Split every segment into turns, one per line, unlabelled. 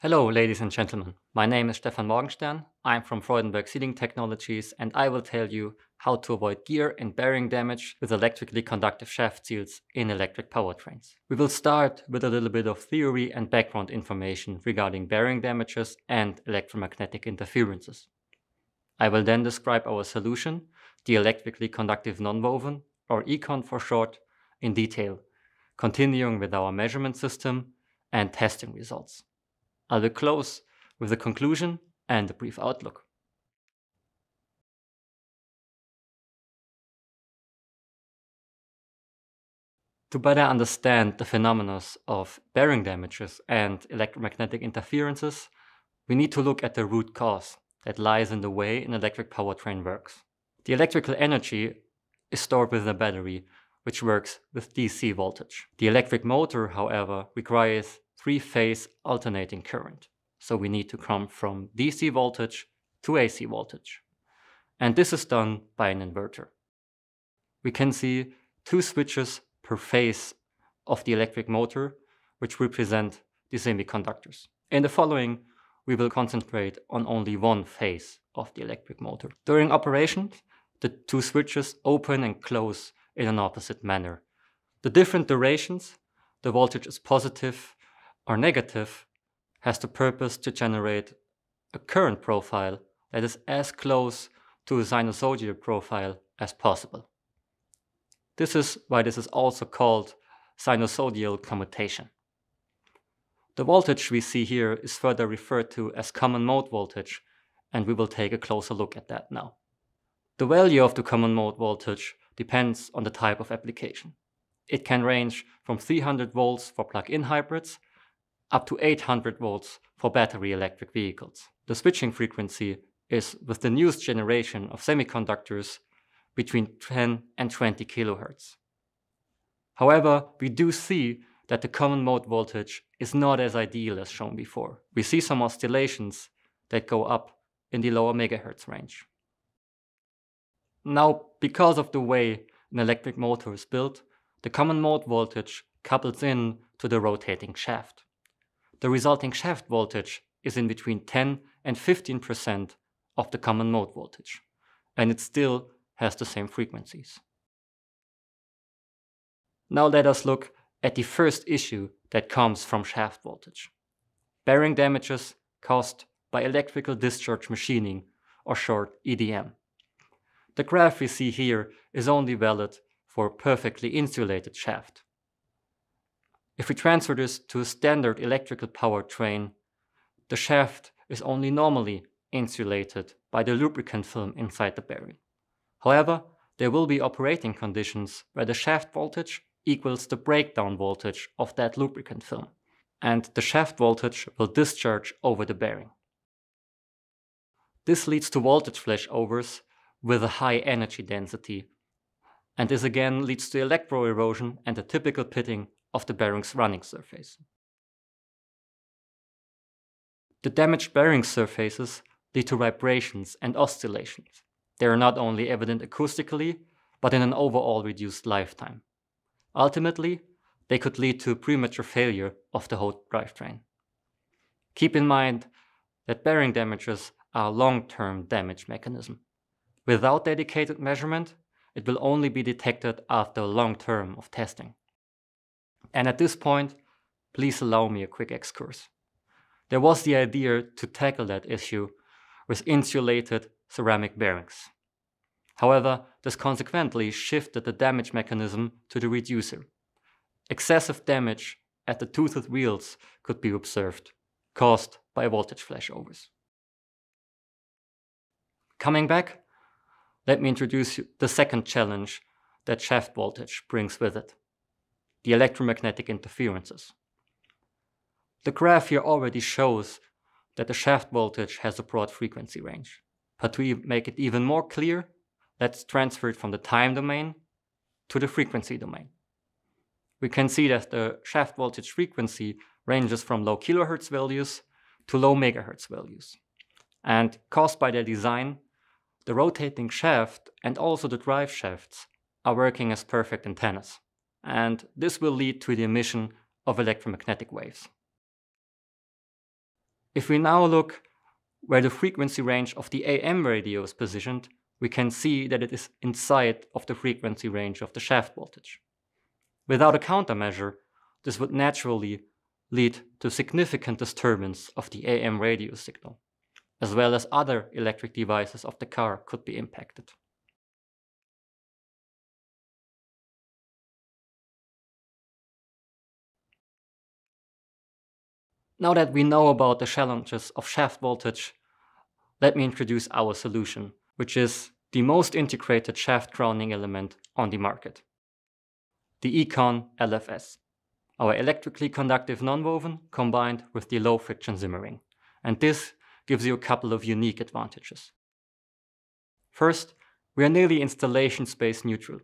Hello, ladies and gentlemen. My name is Stefan Morgenstern. I'm from Freudenberg Sealing Technologies, and I will tell you how to avoid gear and bearing damage with electrically conductive shaft seals in electric powertrains. We will start with a little bit of theory and background information regarding bearing damages and electromagnetic interferences. I will then describe our solution, the electrically conductive nonwoven, or ECON for short, in detail, continuing with our measurement system and testing results. I will close with a conclusion and a brief outlook. To better understand the phenomena of bearing damages and electromagnetic interferences, we need to look at the root cause that lies in the way an electric powertrain works. The electrical energy is stored within a battery, which works with DC voltage. The electric motor, however, requires three-phase alternating current. So we need to come from DC voltage to AC voltage. And this is done by an inverter. We can see two switches per phase of the electric motor, which represent the semiconductors. In the following, we will concentrate on only one phase of the electric motor. During operation, the two switches open and close in an opposite manner. The different durations, the voltage is positive or negative has the purpose to generate a current profile that is as close to a sinusoidal profile as possible. This is why this is also called sinusoidal commutation. The voltage we see here is further referred to as common mode voltage, and we will take a closer look at that now. The value of the common mode voltage depends on the type of application. It can range from 300 volts for plug-in hybrids up to 800 volts for battery electric vehicles. The switching frequency is with the newest generation of semiconductors between 10 and 20 kilohertz. However, we do see that the common mode voltage is not as ideal as shown before. We see some oscillations that go up in the lower megahertz range. Now, because of the way an electric motor is built, the common mode voltage couples in to the rotating shaft the resulting shaft voltage is in between 10 and 15% of the common mode voltage, and it still has the same frequencies. Now let us look at the first issue that comes from shaft voltage. Bearing damages caused by electrical discharge machining, or short EDM. The graph we see here is only valid for perfectly insulated shaft. If we transfer this to a standard electrical powertrain, the shaft is only normally insulated by the lubricant film inside the bearing. However, there will be operating conditions where the shaft voltage equals the breakdown voltage of that lubricant film, and the shaft voltage will discharge over the bearing. This leads to voltage flashovers with a high energy density, and this again leads to electroerosion and the typical pitting of the bearing's running surface. The damaged bearing surfaces lead to vibrations and oscillations. They are not only evident acoustically, but in an overall reduced lifetime. Ultimately, they could lead to premature failure of the whole drivetrain. Keep in mind that bearing damages are a long-term damage mechanism. Without dedicated measurement, it will only be detected after a long term of testing. And at this point, please allow me a quick excursus. There was the idea to tackle that issue with insulated ceramic bearings. However, this consequently shifted the damage mechanism to the reducer. Excessive damage at the toothed wheels could be observed, caused by voltage flashovers. Coming back, let me introduce you the second challenge that shaft voltage brings with it the electromagnetic interferences. The graph here already shows that the shaft voltage has a broad frequency range. But to make it even more clear, let's transfer it from the time domain to the frequency domain. We can see that the shaft voltage frequency ranges from low kilohertz values to low megahertz values. And caused by their design, the rotating shaft and also the drive shafts are working as perfect antennas and this will lead to the emission of electromagnetic waves. If we now look where the frequency range of the AM radio is positioned, we can see that it is inside of the frequency range of the shaft voltage. Without a countermeasure, this would naturally lead to significant disturbance of the AM radio signal, as well as other electric devices of the car could be impacted. Now that we know about the challenges of shaft voltage, let me introduce our solution, which is the most integrated shaft grounding element on the market. The Econ LFS, our electrically conductive nonwoven combined with the low friction Simmerring. And this gives you a couple of unique advantages. First, we are nearly installation space neutral.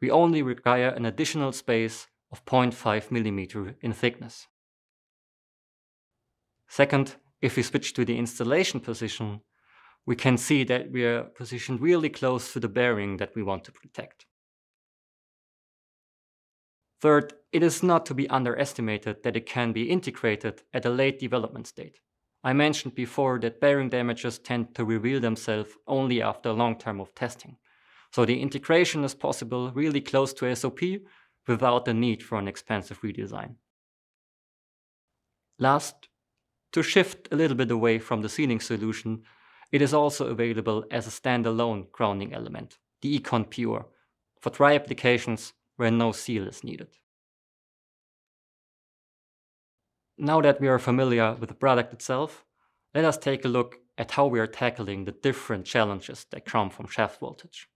We only require an additional space of 0.5 mm in thickness. Second, if we switch to the installation position, we can see that we are positioned really close to the bearing that we want to protect. Third, it is not to be underestimated that it can be integrated at a late development state. I mentioned before that bearing damages tend to reveal themselves only after a long term of testing. So the integration is possible really close to SOP without the need for an expensive redesign. Last to shift a little bit away from the sealing solution, it is also available as a standalone grounding element, the Econ Pure, for dry applications where no seal is needed. Now that we are familiar with the product itself, let us take a look at how we are tackling the different challenges that come from shaft voltage.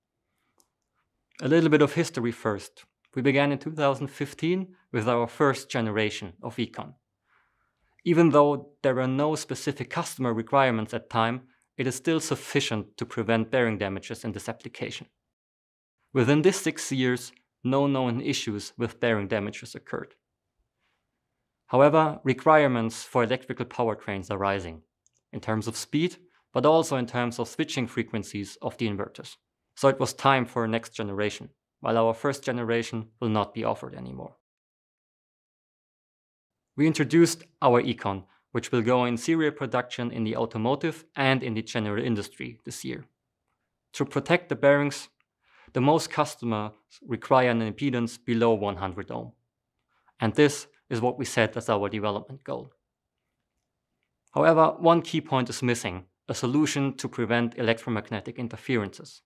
A little bit of history first. We began in 2015 with our first generation of Econ. Even though there are no specific customer requirements at time, it is still sufficient to prevent bearing damages in this application. Within these six years, no known issues with bearing damages occurred. However, requirements for electrical powertrains are rising, in terms of speed, but also in terms of switching frequencies of the inverters. So it was time for a next generation, while our first generation will not be offered anymore we introduced our Econ, which will go in serial production in the automotive and in the general industry this year. To protect the bearings, the most customers require an impedance below 100 ohm. And this is what we set as our development goal. However, one key point is missing, a solution to prevent electromagnetic interferences.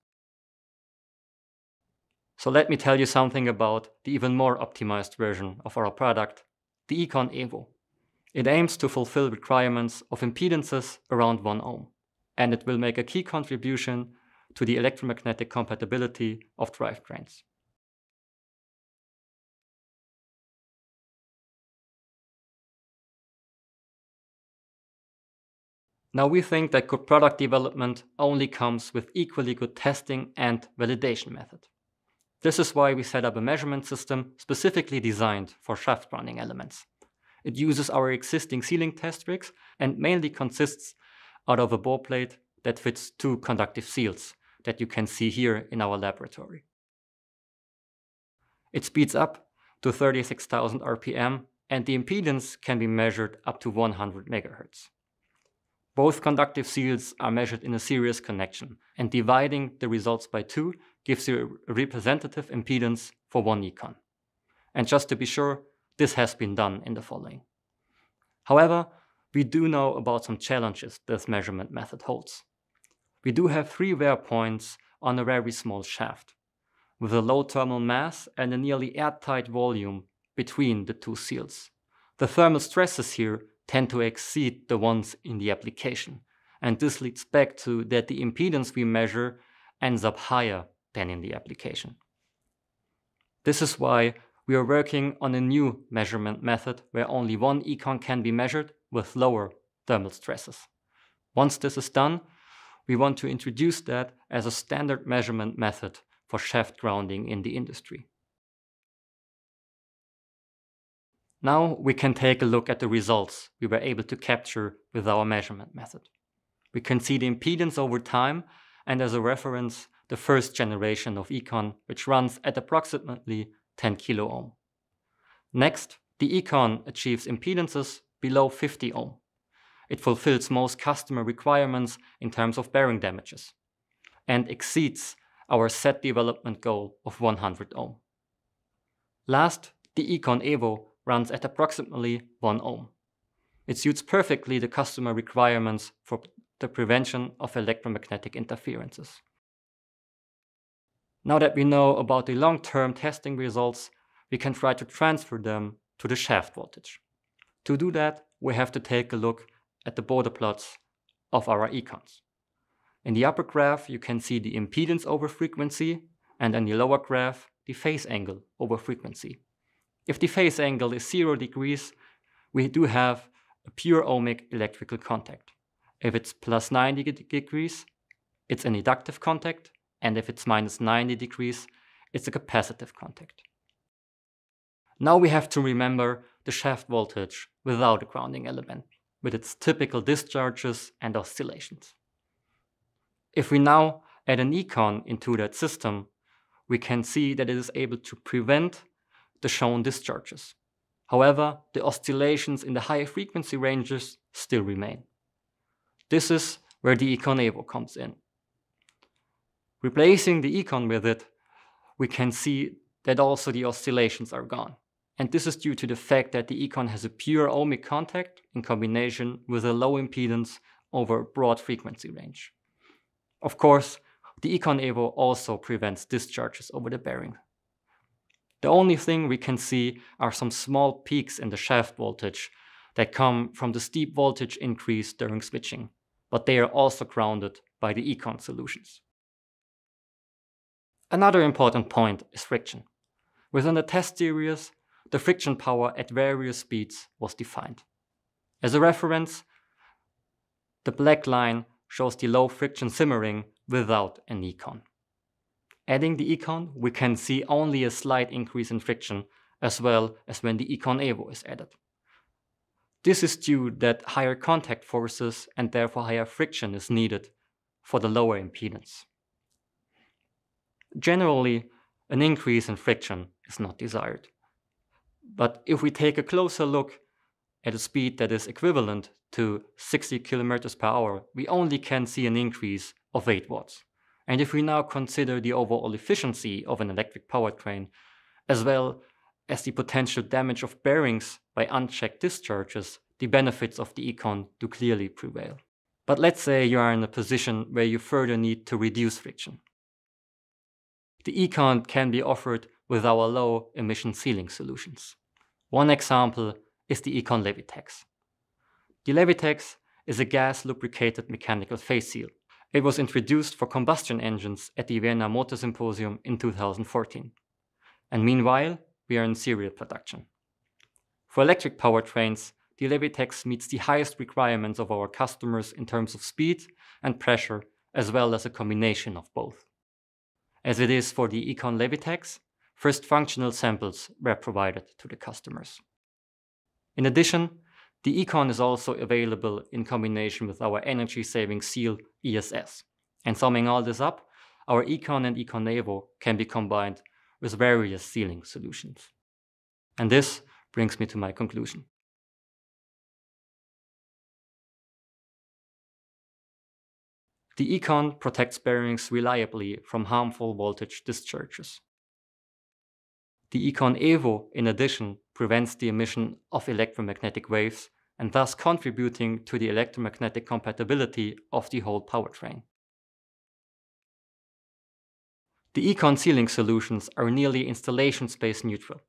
So let me tell you something about the even more optimized version of our product the Econ Evo. It aims to fulfill requirements of impedances around 1 ohm, and it will make a key contribution to the electromagnetic compatibility of drivetrains. Now we think that good product development only comes with equally good testing and validation method. This is why we set up a measurement system specifically designed for shaft grounding elements. It uses our existing sealing test rigs and mainly consists out of a bore plate that fits two conductive seals that you can see here in our laboratory. It speeds up to 36,000 RPM and the impedance can be measured up to 100 MHz. Both conductive seals are measured in a series connection and dividing the results by two gives you a representative impedance for one econ. And just to be sure, this has been done in the following. However, we do know about some challenges this measurement method holds. We do have three wear points on a very small shaft, with a low thermal mass and a nearly airtight volume between the two seals. The thermal stresses here tend to exceed the ones in the application, and this leads back to that the impedance we measure ends up higher than in the application. This is why we are working on a new measurement method where only one econ can be measured with lower thermal stresses. Once this is done, we want to introduce that as a standard measurement method for shaft grounding in the industry. Now we can take a look at the results we were able to capture with our measurement method. We can see the impedance over time and as a reference, the first generation of Econ, which runs at approximately 10 kilo ohm. Next, the Econ achieves impedances below 50 ohm. it fulfills most customer requirements in terms of bearing damages and exceeds our set development goal of 100 ohm. Last, the Econ Evo runs at approximately 1 ohm. It suits perfectly the customer requirements for the prevention of electromagnetic interferences. Now that we know about the long-term testing results, we can try to transfer them to the shaft voltage. To do that, we have to take a look at the Bode plots of our econs. In the upper graph, you can see the impedance over frequency, and in the lower graph, the phase angle over frequency. If the phase angle is 0 degrees, we do have a pure ohmic electrical contact. If it's plus 90 degrees, it's an inductive contact, and if it's minus 90 degrees, it's a capacitive contact. Now we have to remember the shaft voltage without a grounding element, with its typical discharges and oscillations. If we now add an econ into that system, we can see that it is able to prevent the shown discharges. However, the oscillations in the higher frequency ranges still remain. This is where the Econ Evo comes in. Replacing the Econ with it, we can see that also the oscillations are gone. And this is due to the fact that the Econ has a pure ohmic contact in combination with a low impedance over a broad frequency range. Of course, the Econ Evo also prevents discharges over the bearing. The only thing we can see are some small peaks in the shaft voltage that come from the steep voltage increase during switching but they are also grounded by the econ solutions. Another important point is friction. Within the test series, the friction power at various speeds was defined. As a reference, the black line shows the low friction Simmerring without an econ. Adding the econ, we can see only a slight increase in friction as well as when the econ evo is added. This is due that higher contact forces and therefore higher friction is needed for the lower impedance. Generally, an increase in friction is not desired. But if we take a closer look at a speed that is equivalent to 60 kilometers per hour, we only can see an increase of 8 watts. And if we now consider the overall efficiency of an electric powertrain, as well as the potential damage of bearings by unchecked discharges, the benefits of the econ do clearly prevail. But let's say you are in a position where you further need to reduce friction. The econ can be offered with our low emission sealing solutions. One example is the Econ Levitex. The Levitex is a gas lubricated mechanical face seal. It was introduced for combustion engines at the Vienna Motor Symposium in 2014. And meanwhile, we are in serial production. For electric powertrains, the Levitex meets the highest requirements of our customers in terms of speed and pressure, as well as a combination of both. As it is for the Econ Levitex, first functional samples were provided to the customers. In addition, the Econ is also available in combination with our energy saving seal ESS. And summing all this up, our Econ and Econ Evo can be combined with various sealing solutions. And this brings me to my conclusion. The Econ protects bearings reliably from harmful voltage discharges. The Econ Evo, in addition, prevents the emission of electromagnetic waves and thus contributing to the electromagnetic compatibility of the whole powertrain. The Econ sealing solutions are nearly installation space neutral,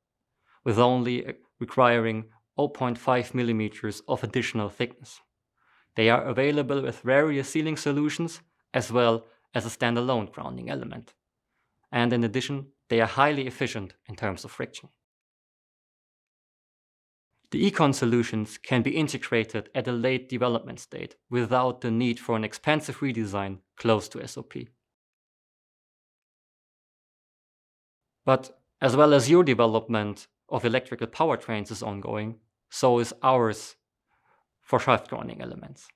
with only requiring 0.5 millimeters of additional thickness. They are available with various sealing solutions as well as a standalone grounding element. And in addition, they are highly efficient in terms of friction. The Econ solutions can be integrated at a late development state without the need for an expensive redesign close to SOP. But as well as your development of electrical powertrains is ongoing, so is ours for shaft grounding elements.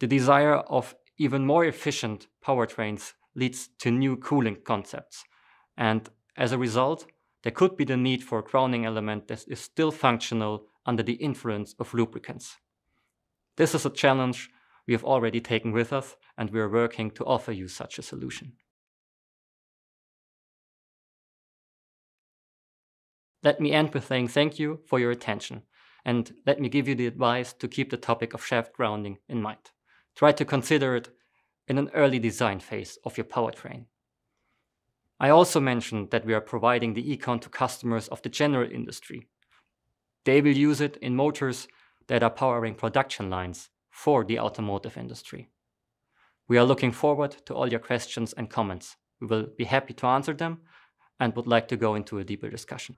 The desire of even more efficient powertrains leads to new cooling concepts, and as a result, there could be the need for a grounding element that is still functional under the influence of lubricants. This is a challenge we have already taken with us, and we are working to offer you such a solution. Let me end with saying thank you for your attention, and let me give you the advice to keep the topic of shaft grounding in mind. Try to consider it in an early design phase of your powertrain. I also mentioned that we are providing the econ to customers of the general industry. They will use it in motors that are powering production lines for the automotive industry. We are looking forward to all your questions and comments. We will be happy to answer them and would like to go into a deeper discussion.